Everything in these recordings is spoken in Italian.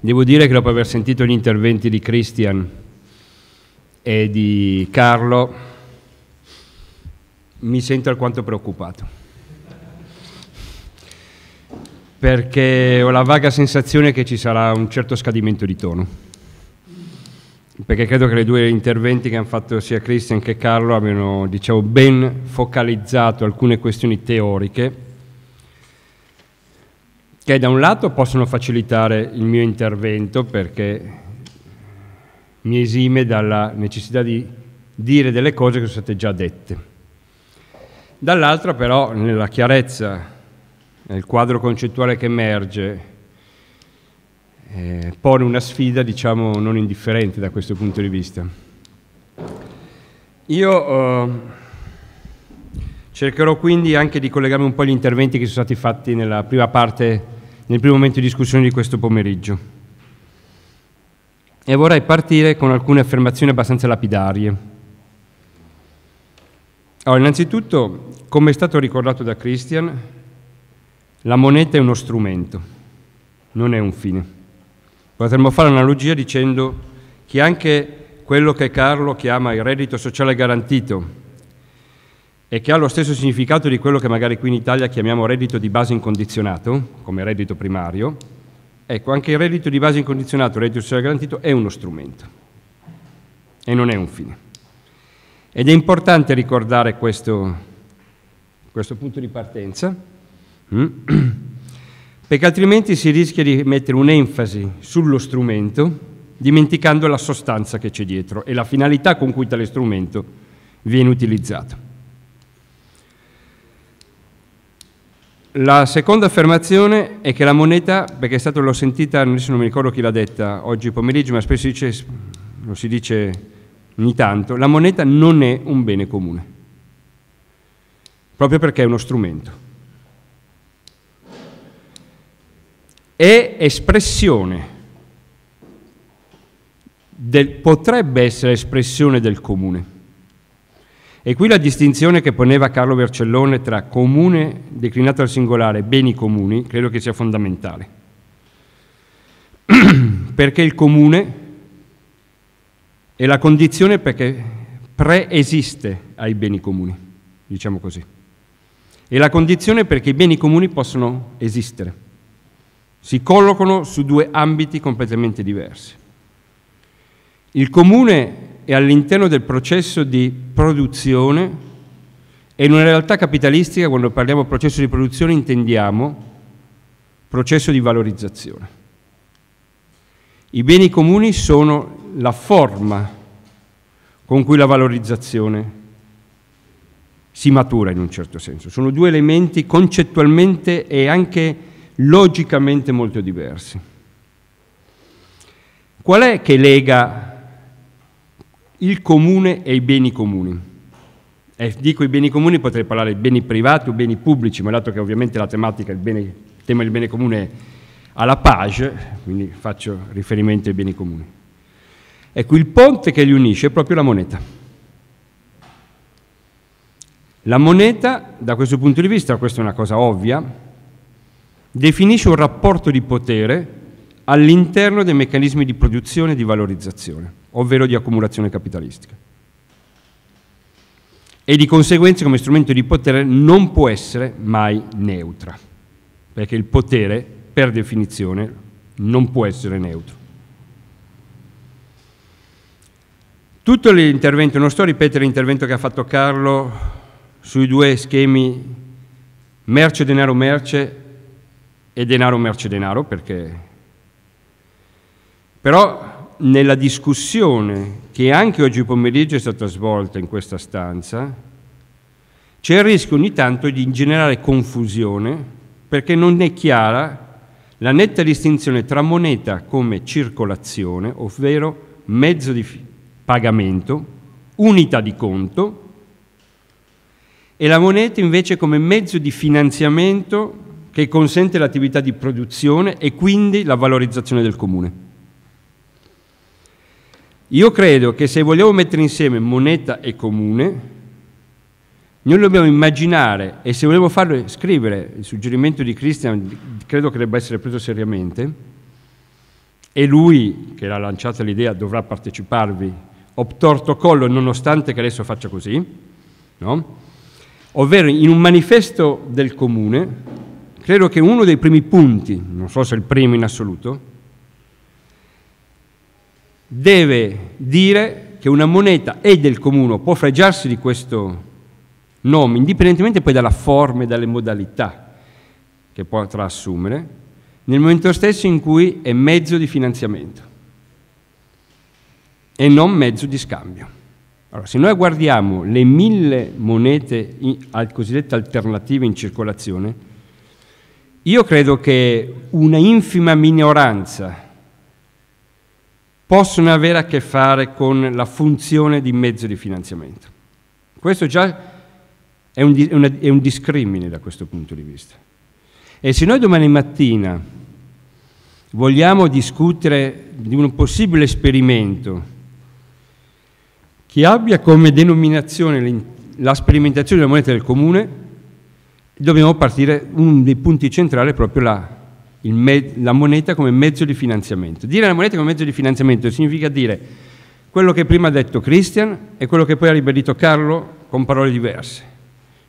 Devo dire che dopo aver sentito gli interventi di Christian e di Carlo, mi sento alquanto preoccupato. Perché ho la vaga sensazione che ci sarà un certo scadimento di tono. Perché credo che i due interventi che hanno fatto sia Christian che Carlo abbiano diciamo, ben focalizzato alcune questioni teoriche che da un lato possono facilitare il mio intervento perché mi esime dalla necessità di dire delle cose che sono state già dette. Dall'altro però nella chiarezza, nel quadro concettuale che emerge, eh, pone una sfida diciamo non indifferente da questo punto di vista. Io eh, cercherò quindi anche di collegarmi un po' agli interventi che sono stati fatti nella prima parte nel primo momento di discussione di questo pomeriggio. E vorrei partire con alcune affermazioni abbastanza lapidarie. Allora, innanzitutto, come è stato ricordato da Christian, la moneta è uno strumento, non è un fine. Potremmo fare un'analogia dicendo che anche quello che Carlo chiama il reddito sociale garantito e che ha lo stesso significato di quello che magari qui in Italia chiamiamo reddito di base incondizionato, come reddito primario, ecco, anche il reddito di base incondizionato, il reddito sociale garantito, è uno strumento e non è un fine. Ed è importante ricordare questo, questo punto di partenza, mm? perché altrimenti si rischia di mettere un'enfasi sullo strumento, dimenticando la sostanza che c'è dietro e la finalità con cui tale strumento viene utilizzato. La seconda affermazione è che la moneta, perché è stato, l'ho sentita, adesso non mi ricordo chi l'ha detta oggi pomeriggio, ma spesso dice, lo si dice ogni tanto, la moneta non è un bene comune, proprio perché è uno strumento. È espressione, del, potrebbe essere espressione del comune e qui la distinzione che poneva Carlo Vercellone tra comune declinato al singolare e beni comuni credo che sia fondamentale. perché il comune è la condizione perché preesiste ai beni comuni, diciamo così. È la condizione perché i beni comuni possono esistere. Si collocano su due ambiti completamente diversi. Il comune è all'interno del processo di produzione e in una realtà capitalistica, quando parliamo di processo di produzione, intendiamo processo di valorizzazione. I beni comuni sono la forma con cui la valorizzazione si matura in un certo senso. Sono due elementi concettualmente e anche logicamente molto diversi. Qual è che lega il comune e i beni comuni. Eh, dico i beni comuni, potrei parlare di beni privati o beni pubblici, ma dato che ovviamente la tematica, il, bene, il tema del bene comune è alla page, quindi faccio riferimento ai beni comuni. Ecco, il ponte che li unisce è proprio la moneta. La moneta, da questo punto di vista, questa è una cosa ovvia, definisce un rapporto di potere all'interno dei meccanismi di produzione e di valorizzazione ovvero di accumulazione capitalistica. E di conseguenza come strumento di potere non può essere mai neutra, perché il potere, per definizione, non può essere neutro. Tutto l'intervento, non sto a ripetere l'intervento che ha fatto Carlo sui due schemi merce, denaro, merce e denaro, merce, denaro, perché però nella discussione che anche oggi pomeriggio è stata svolta in questa stanza, c'è il rischio ogni tanto di generare confusione perché non è chiara la netta distinzione tra moneta come circolazione, ovvero mezzo di pagamento, unità di conto, e la moneta invece come mezzo di finanziamento che consente l'attività di produzione e quindi la valorizzazione del comune. Io credo che se vogliamo mettere insieme moneta e comune, noi dobbiamo immaginare, e se vogliamo farlo scrivere, il suggerimento di Christian credo che debba essere preso seriamente, e lui, che l'ha lanciata l'idea, dovrà parteciparvi obtorto collo, nonostante che adesso faccia così, no? ovvero in un manifesto del comune, credo che uno dei primi punti, non so se il primo in assoluto, deve dire che una moneta è del comune, può fregiarsi di questo nome, indipendentemente poi dalla forma e dalle modalità che potrà assumere, nel momento stesso in cui è mezzo di finanziamento e non mezzo di scambio. Allora, se noi guardiamo le mille monete in, cosiddette alternative in circolazione, io credo che una infima minoranza possono avere a che fare con la funzione di mezzo di finanziamento. Questo già è un, è un discrimine da questo punto di vista. E se noi domani mattina vogliamo discutere di un possibile esperimento che abbia come denominazione la sperimentazione della moneta del comune, dobbiamo partire, uno dei punti centrali è proprio la, la moneta come mezzo di finanziamento. Dire la moneta come mezzo di finanziamento significa dire quello che prima ha detto Christian e quello che poi ha ribadito Carlo con parole diverse.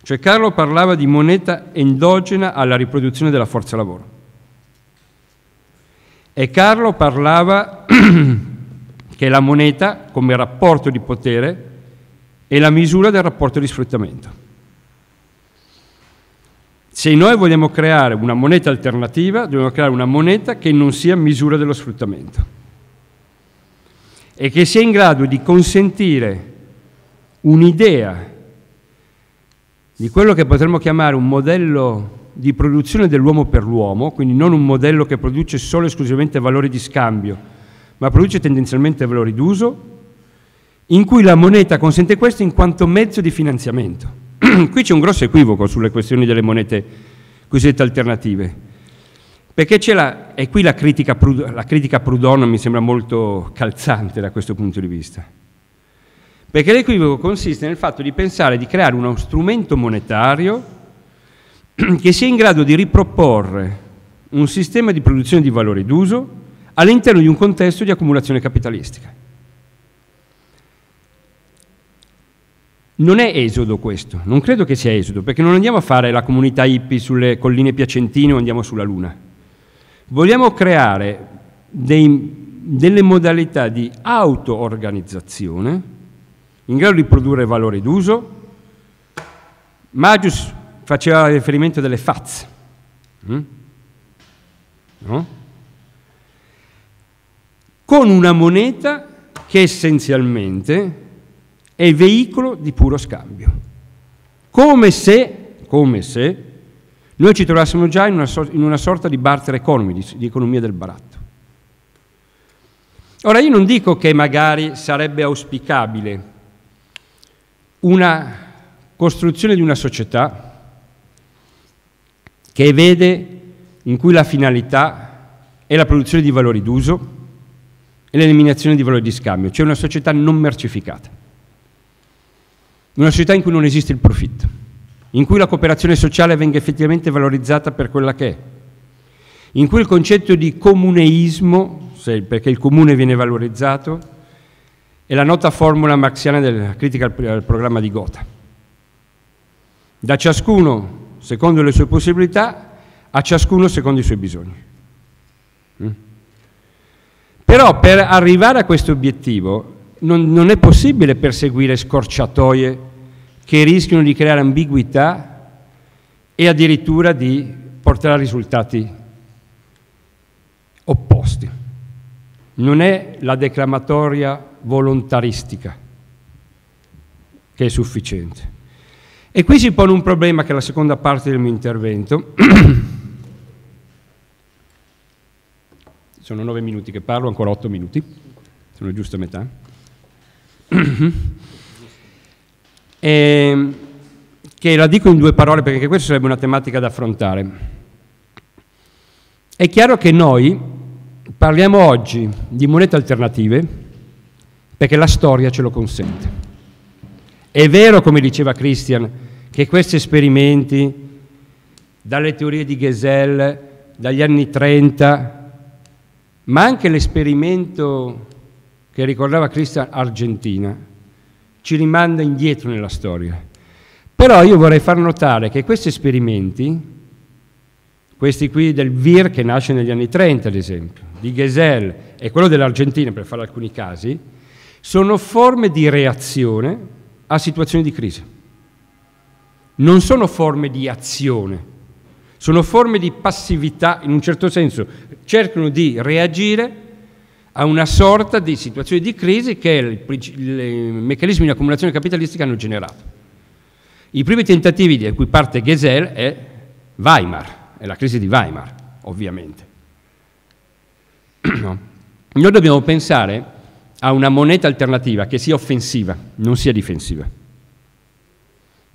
Cioè Carlo parlava di moneta endogena alla riproduzione della forza lavoro. E Carlo parlava che la moneta come rapporto di potere è la misura del rapporto di sfruttamento. Se noi vogliamo creare una moneta alternativa, dobbiamo creare una moneta che non sia misura dello sfruttamento e che sia in grado di consentire un'idea di quello che potremmo chiamare un modello di produzione dell'uomo per l'uomo, quindi non un modello che produce solo e esclusivamente valori di scambio, ma produce tendenzialmente valori d'uso, in cui la moneta consente questo in quanto mezzo di finanziamento. Qui c'è un grosso equivoco sulle questioni delle monete cosiddette alternative, perché c'è la, e qui la critica, la critica a Proudhon mi sembra molto calzante da questo punto di vista, perché l'equivoco consiste nel fatto di pensare di creare uno strumento monetario che sia in grado di riproporre un sistema di produzione di valori d'uso all'interno di un contesto di accumulazione capitalistica. Non è esodo questo, non credo che sia esodo, perché non andiamo a fare la comunità hippie sulle colline piacentine o andiamo sulla Luna. Vogliamo creare dei, delle modalità di auto-organizzazione in grado di produrre valore d'uso. Magius faceva riferimento delle FAZ. Mm? No? con una moneta che essenzialmente è veicolo di puro scambio. Come se, come se noi ci trovassimo già in una, so- in una sorta di barter economy, di, di economia del baratto. Ora io non dico che magari sarebbe auspicabile una costruzione di una società che vede in cui la finalità è la produzione di valori d'uso, e l'eliminazione di valori di scambio, cioè una società non mercificata, una società in cui non esiste il profitto, in cui la cooperazione sociale venga effettivamente valorizzata per quella che è, in cui il concetto di comuneismo, perché il comune viene valorizzato, è la nota formula marxiana della critica al programma di Gotha. Da ciascuno secondo le sue possibilità, a ciascuno secondo i suoi bisogni. Mm? Però per arrivare a questo obiettivo non, non è possibile perseguire scorciatoie che rischiano di creare ambiguità e addirittura di portare a risultati opposti. Non è la declamatoria volontaristica che è sufficiente. E qui si pone un problema che è la seconda parte del mio intervento. Sono nove minuti che parlo, ancora otto minuti. Sono giusto a metà. e, ehm, che la dico in due parole perché questa sarebbe una tematica da affrontare. È chiaro che noi parliamo oggi di monete alternative perché la storia ce lo consente. È vero, come diceva Christian, che questi esperimenti, dalle teorie di Gesell, dagli anni 30, ma anche l'esperimento che ricordava Cristian Argentina ci rimanda indietro nella storia. Però io vorrei far notare che questi esperimenti, questi qui del VIR che nasce negli anni 30 ad esempio, di Gesell e quello dell'Argentina per fare alcuni casi, sono forme di reazione a situazioni di crisi. Non sono forme di azione, sono forme di passività, in un certo senso cercano di reagire a una sorta di situazione di crisi che i meccanismi di accumulazione capitalistica hanno generato. I primi tentativi di cui parte Gesell è Weimar, è la crisi di Weimar, ovviamente. No. Noi dobbiamo pensare a una moneta alternativa che sia offensiva, non sia difensiva.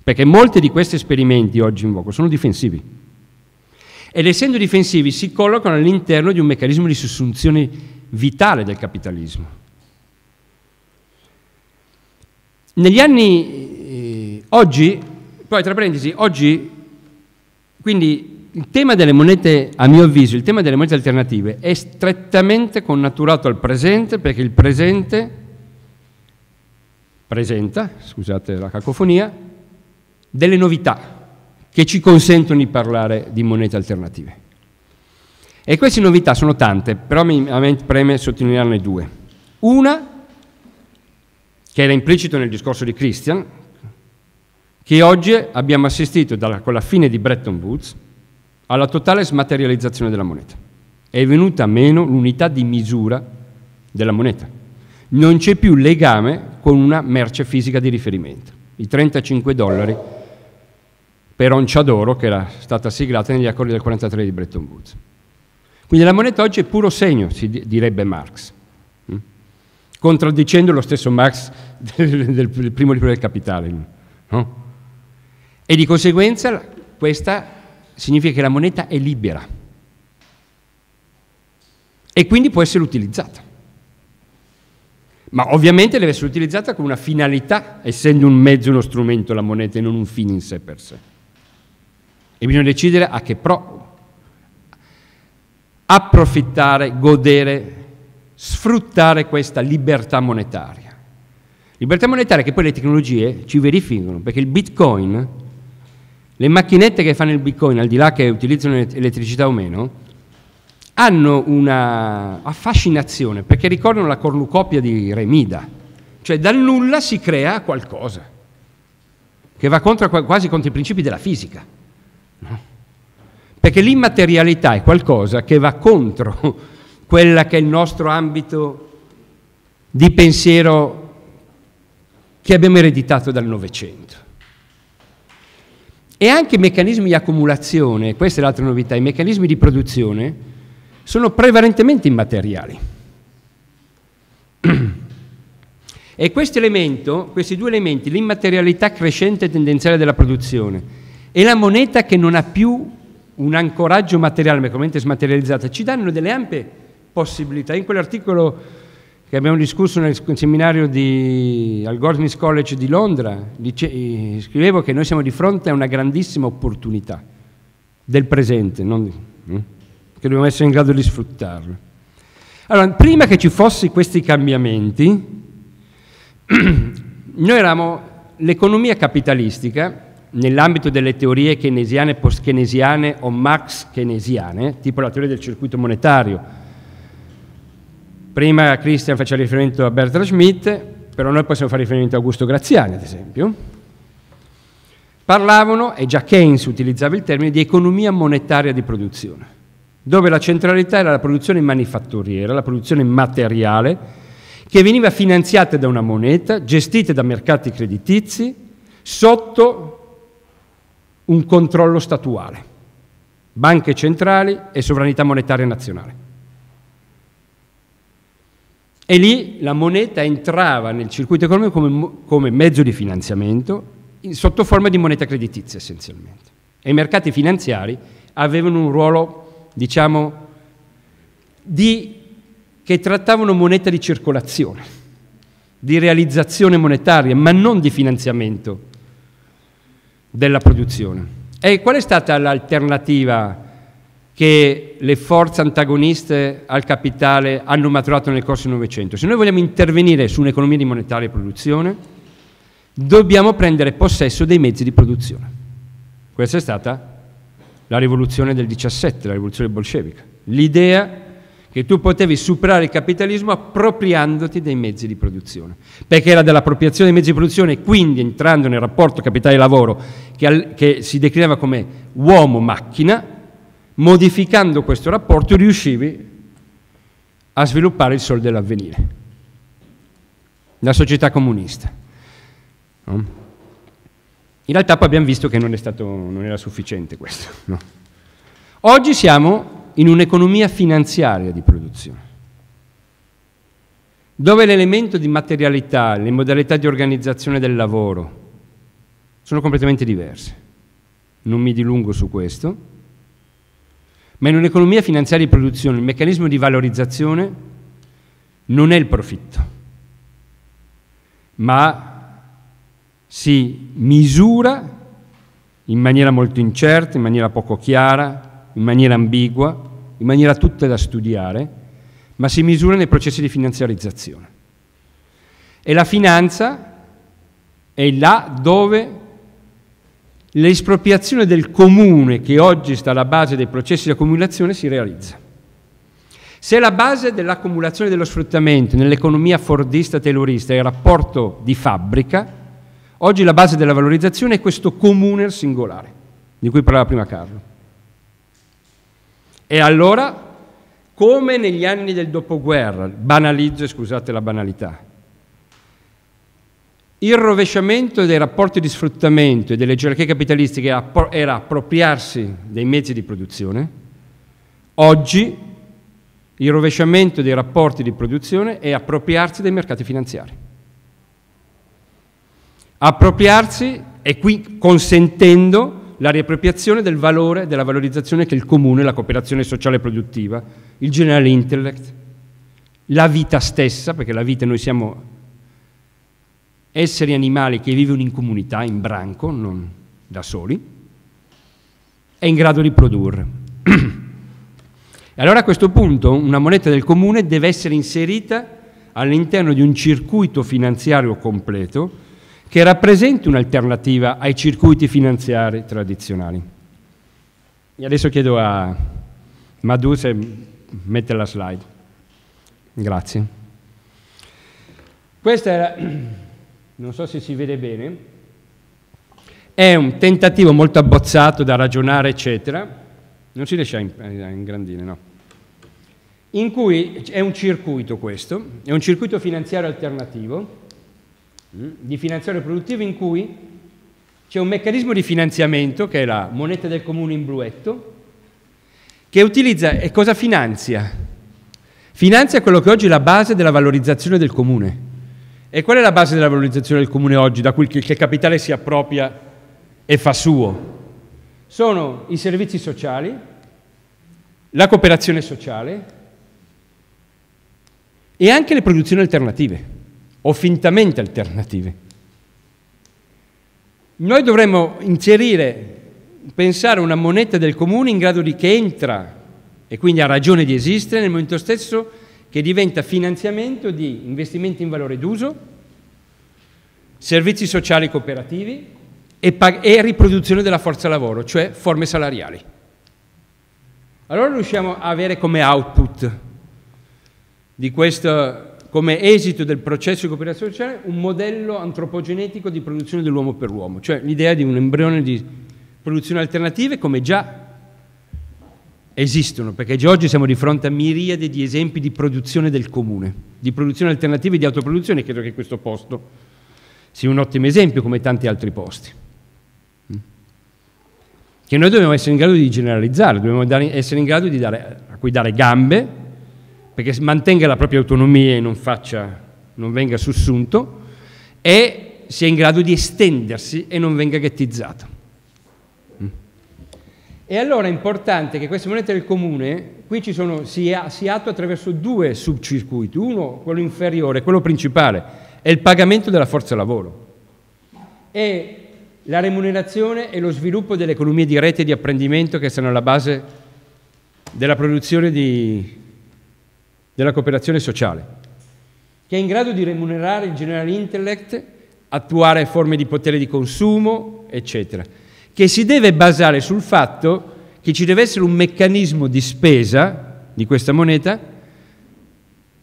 Perché molti di questi esperimenti oggi in voco sono difensivi. Ed essendo difensivi si collocano all'interno di un meccanismo di sussunzione vitale del capitalismo. Negli anni, eh, oggi, poi tra parentesi, oggi, quindi il tema delle monete, a mio avviso, il tema delle monete alternative è strettamente connaturato al presente perché il presente presenta, scusate la cacofonia, delle novità che ci consentono di parlare di monete alternative. E queste novità sono tante, però mi, a me preme sottolinearne due. Una, che era implicito nel discorso di Christian, che oggi abbiamo assistito dalla, con la fine di Bretton Woods alla totale smaterializzazione della moneta. È venuta meno l'unità di misura della moneta. Non c'è più legame con una merce fisica di riferimento. I 35 dollari per oncia d'oro che era stata siglata negli accordi del 43 di Bretton Woods. Quindi la moneta oggi è puro segno, si direbbe Marx, hm? contraddicendo lo stesso Marx del primo libro del Capitale. No? E di conseguenza questa significa che la moneta è libera e quindi può essere utilizzata. Ma ovviamente deve essere utilizzata con una finalità, essendo un mezzo, uno strumento la moneta e non un fine in sé per sé. E bisogna decidere a che pro approfittare, godere, sfruttare questa libertà monetaria. Libertà monetaria che poi le tecnologie ci verificano, perché il bitcoin, le macchinette che fanno il bitcoin, al di là che utilizzano elettricità o meno, hanno una affascinazione perché ricordano la cornucopia di Remida, cioè dal nulla si crea qualcosa che va contro, quasi contro i principi della fisica. No? Perché l'immaterialità è qualcosa che va contro quella che è il nostro ambito di pensiero che abbiamo ereditato dal Novecento. E anche i meccanismi di accumulazione, questa è l'altra novità, i meccanismi di produzione sono prevalentemente immateriali. E questo elemento, questi due elementi, l'immaterialità crescente e tendenziale della produzione e la moneta che non ha più un ancoraggio materiale, meramente smaterializzato, ci danno delle ampie possibilità. In quell'articolo che abbiamo discusso nel seminario di, al Goldsmiths College di Londra, dice, eh, scrivevo che noi siamo di fronte a una grandissima opportunità del presente, non, eh, che dobbiamo essere in grado di sfruttarlo. Allora, prima che ci fossero questi cambiamenti, noi eravamo l'economia capitalistica nell'ambito delle teorie keynesiane post-keynesiane o max-keynesiane, tipo la teoria del circuito monetario. Prima Christian faceva riferimento a Bertrand Schmitt, però noi possiamo fare riferimento a Augusto Graziani, ad esempio. Parlavano, e già Keynes utilizzava il termine, di economia monetaria di produzione, dove la centralità era la produzione manifatturiera, la produzione materiale, che veniva finanziata da una moneta, gestita da mercati creditizi, sotto un controllo statuale, banche centrali e sovranità monetaria nazionale. E lì la moneta entrava nel circuito economico come, come mezzo di finanziamento sotto forma di moneta creditizia essenzialmente. E i mercati finanziari avevano un ruolo, diciamo, di, che trattavano moneta di circolazione, di realizzazione monetaria, ma non di finanziamento della produzione. E qual è stata l'alternativa che le forze antagoniste al capitale hanno maturato nel corso del Novecento. Se noi vogliamo intervenire su un'economia di monetaria produzione, dobbiamo prendere possesso dei mezzi di produzione. Questa è stata la rivoluzione del 17, la rivoluzione bolscevica. L'idea che tu potevi superare il capitalismo appropriandoti dei mezzi di produzione, perché era dell'appropriazione dei mezzi di produzione quindi entrando nel rapporto capitale-lavoro che, al, che si declinava come uomo-macchina, modificando questo rapporto riuscivi a sviluppare il sol dell'avvenire, la società comunista. No? In realtà poi abbiamo visto che non, stato, non era sufficiente questo. No? Oggi siamo in un'economia finanziaria di produzione, dove l'elemento di materialità, le modalità di organizzazione del lavoro sono completamente diverse. Non mi dilungo su questo, ma in un'economia finanziaria di produzione il meccanismo di valorizzazione non è il profitto, ma si misura in maniera molto incerta, in maniera poco chiara, in maniera ambigua, in maniera tutta da studiare, ma si misura nei processi di finanziarizzazione. E la finanza è là dove l'espropriazione del comune che oggi sta alla base dei processi di accumulazione si realizza. Se la base dell'accumulazione dello sfruttamento nell'economia fordista taylorista è il rapporto di fabbrica, oggi la base della valorizzazione è questo comune singolare, di cui parlava prima Carlo. E allora, come negli anni del dopoguerra, banalizzo, scusate la banalità, il rovesciamento dei rapporti di sfruttamento e delle gerarchie capitalistiche era appropriarsi dei mezzi di produzione, oggi il rovesciamento dei rapporti di produzione è appropriarsi dei mercati finanziari. Appropriarsi e qui consentendo la riappropriazione del valore, della valorizzazione che il comune, la cooperazione sociale produttiva, il general intellect, la vita stessa, perché la vita noi siamo esseri animali che vivono in comunità, in branco, non da soli, è in grado di produrre. e allora a questo punto una moneta del comune deve essere inserita all'interno di un circuito finanziario completo che rappresenti un'alternativa ai circuiti finanziari tradizionali. E adesso chiedo a Madhu se mette la slide. Grazie. Questa era non so se si vede bene, è un tentativo molto abbozzato da ragionare, eccetera, non si riesce a ingrandire, no? In cui è un circuito questo, è un circuito finanziario alternativo, di finanziario produttivo in cui c'è un meccanismo di finanziamento, che è la moneta del comune in bluetto, che utilizza e cosa finanzia? Finanzia quello che oggi è la base della valorizzazione del comune. E qual è la base della valorizzazione del comune oggi, da cui il capitale si appropria e fa suo? Sono i servizi sociali, la cooperazione sociale e anche le produzioni alternative, o fintamente alternative. Noi dovremmo inserire, pensare una moneta del comune in grado di che entra e quindi ha ragione di esistere nel momento stesso che diventa finanziamento di investimenti in valore d'uso, servizi sociali cooperativi e, pag- e riproduzione della forza lavoro, cioè forme salariali. Allora riusciamo a avere come output di questo, come esito del processo di cooperazione sociale, un modello antropogenetico di produzione dell'uomo per l'uomo, cioè l'idea di un embrione di produzione alternative come già esistono, perché già oggi siamo di fronte a miriadi di esempi di produzione del comune, di produzione alternativa e di autoproduzione, credo che questo posto sia un ottimo esempio come tanti altri posti. Mm. Che noi dobbiamo essere in grado di generalizzare, dobbiamo essere in grado di dare, a cui dare gambe, perché mantenga la propria autonomia e non, faccia, non venga sussunto, e sia in grado di estendersi e non venga ghettizzato. E allora è importante che queste monete del comune, qui ci sono, si, si attua attraverso due subcircuiti, uno quello inferiore, quello principale, è il pagamento della forza lavoro, e la remunerazione e lo sviluppo delle economie di rete di apprendimento che sono alla base della produzione di, della cooperazione sociale, che è in grado di remunerare il general intellect, attuare forme di potere di consumo, eccetera, che si deve basare sul fatto che ci deve essere un meccanismo di spesa di questa moneta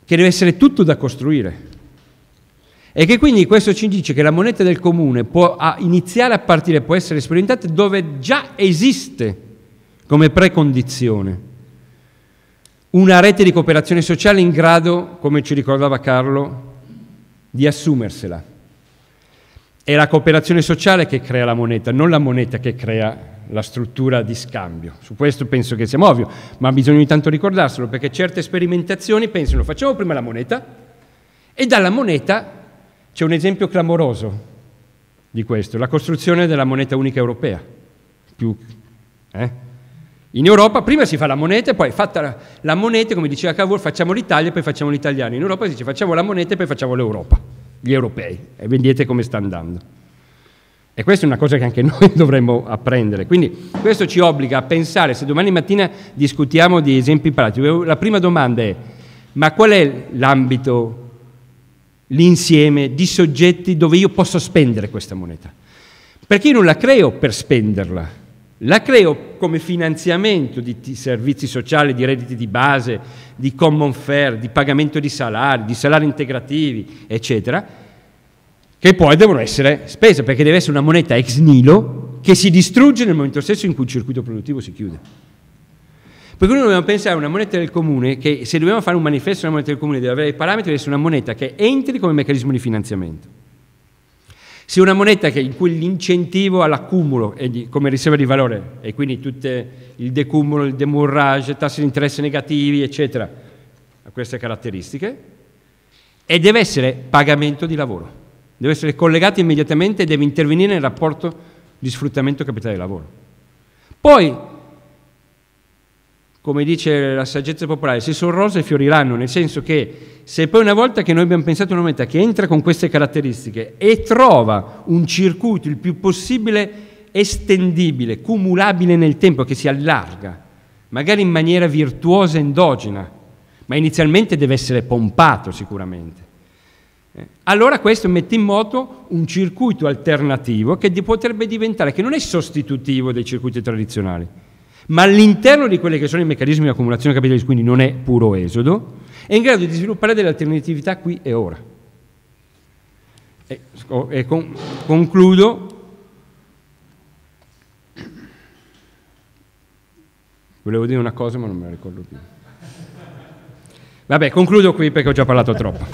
che deve essere tutto da costruire. E che quindi questo ci dice che la moneta del comune può iniziare a partire, può essere sperimentata dove già esiste come precondizione una rete di cooperazione sociale in grado, come ci ricordava Carlo, di assumersela. È la cooperazione sociale che crea la moneta, non la moneta che crea la struttura di scambio. Su questo penso che sia ovvio, ma bisogna ogni tanto ricordarselo perché certe sperimentazioni pensano facciamo prima la moneta e dalla moneta c'è un esempio clamoroso di questo, la costruzione della moneta unica europea. Più, eh? In Europa prima si fa la moneta e poi fatta la moneta, come diceva Cavour, facciamo l'Italia e poi facciamo gli italiani. In Europa si dice facciamo la moneta e poi facciamo l'Europa, gli europei. E vedete come sta andando. E questa è una cosa che anche noi dovremmo apprendere. Quindi questo ci obbliga a pensare, se domani mattina discutiamo di esempi pratici, la prima domanda è, ma qual è l'ambito, l'insieme di soggetti dove io posso spendere questa moneta? Perché io non la creo per spenderla, la creo come finanziamento di servizi sociali, di redditi di base, di common fare, di pagamento di salari, di salari integrativi, eccetera, che poi devono essere spese, perché deve essere una moneta ex nilo che si distrugge nel momento stesso in cui il circuito produttivo si chiude. Per cui noi dobbiamo pensare a una moneta del comune che, se dobbiamo fare un manifesto una moneta del comune, deve avere i parametri, deve essere una moneta che entri come meccanismo di finanziamento sia una moneta che, in cui l'incentivo all'accumulo come riserva di valore e quindi tutto il decumulo, il demurrage, tassi di interesse negativi, eccetera, ha queste caratteristiche, e deve essere pagamento di lavoro, deve essere collegato immediatamente e deve intervenire nel rapporto di sfruttamento capitale di lavoro. Poi come dice la saggezza popolare, se sono rose fioriranno, nel senso che se poi una volta che noi abbiamo pensato a una moneta che entra con queste caratteristiche e trova un circuito il più possibile estendibile, cumulabile nel tempo, che si allarga, magari in maniera virtuosa endogena, ma inizialmente deve essere pompato sicuramente. Eh, allora questo mette in moto un circuito alternativo che potrebbe diventare, che non è sostitutivo dei circuiti tradizionali, ma all'interno di quelli che sono i meccanismi di accumulazione capitalistica, quindi non è puro esodo, è in grado di sviluppare delle alternatività qui e ora. E, e con, concludo. Volevo dire una cosa ma non me la ricordo più. Vabbè, concludo qui perché ho già parlato troppo.